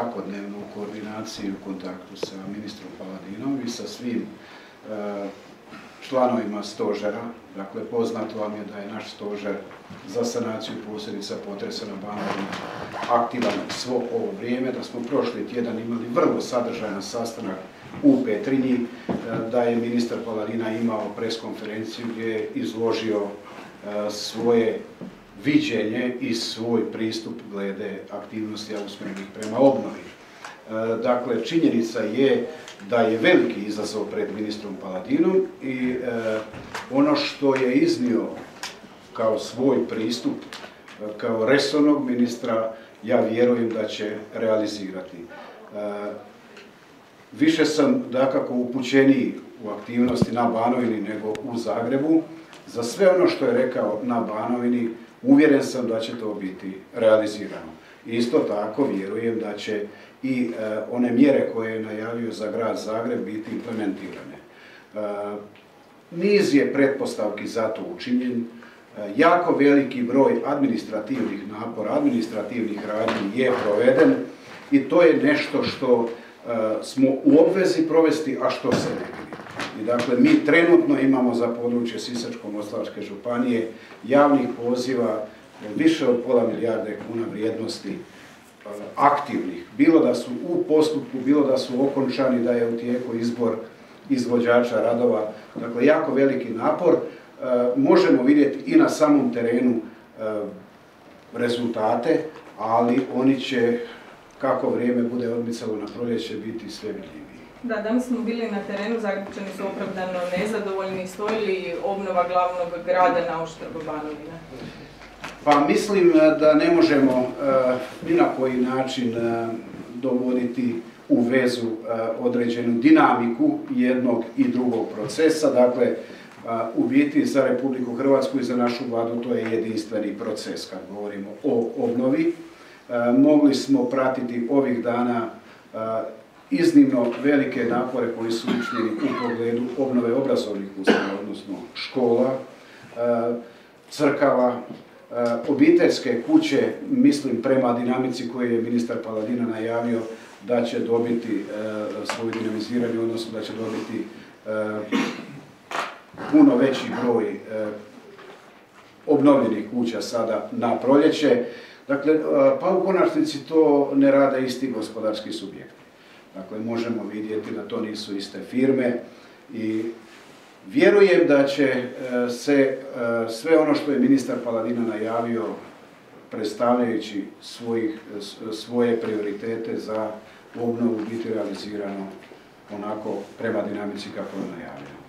svakodnevnu koordinaciju u kontaktu sa ministrom Paladinom i sa svim e, članovima stožera. Dakle, poznato vam je da je naš stožer za sanaciju posljedica potresa na Banovini aktivan svo ovo vrijeme, da smo prošli tjedan imali vrlo sadržajan sastanak u Petrinji, e, da je ministar Paladina imao preskonferenciju gdje je izložio e, svoje viđenje i svoj pristup glede aktivnosti usmjerenih prema obnovi. E, dakle, činjenica je da je veliki izazov pred ministrom Paladinom i e, ono što je iznio kao svoj pristup, e, kao resornog ministra, ja vjerujem da će realizirati. Više sam dakako upućeniji u aktivnosti na Banovini nego u Zagrebu. Za sve ono što je rekao na Banovini Uvjeren sam da će to biti realizirano. Isto tako vjerujem da će i e, one mjere koje je najavio za grad Zagreb biti implementirane. E, niz je pretpostavki za to učinjen. E, jako veliki broj administrativnih napora, administrativnih radnji je proveden i to je nešto što smo u obvezi provesti, a što se ne i dakle, mi trenutno imamo za područje Sisačko-Moslavačke županije javnih poziva više od pola milijarde kuna vrijednosti e, aktivnih. Bilo da su u postupku, bilo da su okončani, da je u tijeku izbor izvođača radova. Dakle, jako veliki napor. E, možemo vidjeti i na samom terenu e, rezultate, ali oni će, kako vrijeme bude odmicalo na proljeće, biti sve vidljiviji. Da, danas smo bili na terenu, Zagrebčani su opravdano nezadovoljni, stoji li obnova glavnog grada na oštrbu Banovine? Pa mislim eh, da ne možemo eh, ni na koji način eh, dovoditi u vezu određenu dinamiku jednog i drugog procesa. Dakle, u biti za Republiku Hrvatsku i za našu vladu to je jedinstveni proces kad govorimo o obnovi. Mogli smo pratiti ovih dana iznimno velike napore koji su učinjeni u pogledu obnove obrazovnih ustanova, odnosno škola, e, crkava, e, obiteljske kuće, mislim prema dinamici koju je ministar Paladina najavio da će dobiti e, svoju dinamiziranje, odnosno da će dobiti puno veći broj obnovljenih kuća sada na proljeće. Dakle, pa u konačnici to ne rade isti gospodarski subjekti. Dakle, možemo vidjeti da to nisu iste firme i vjerujem da će e, se e, sve ono što je ministar Paladina najavio predstavljajući svoje prioritete za obnovu biti realizirano onako prema dinamici kako je najavio.